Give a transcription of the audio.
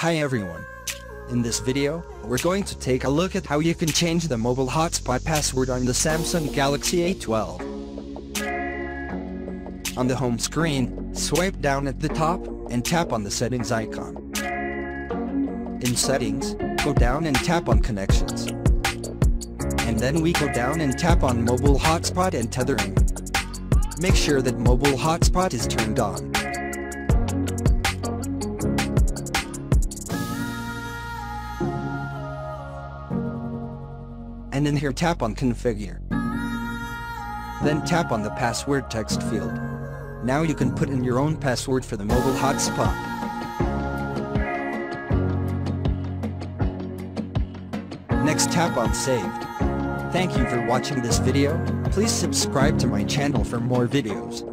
Hi everyone. In this video, we're going to take a look at how you can change the mobile hotspot password on the Samsung Galaxy A12. On the home screen, swipe down at the top and tap on the settings icon. In settings, go down and tap on connections. And then we go down and tap on mobile hotspot and tethering. Make sure that mobile hotspot is turned on. And in here tap on configure. Then tap on the password text field. Now you can put in your own password for the mobile hotspot. Next tap on saved. Thank you for watching this video, please subscribe to my channel for more videos.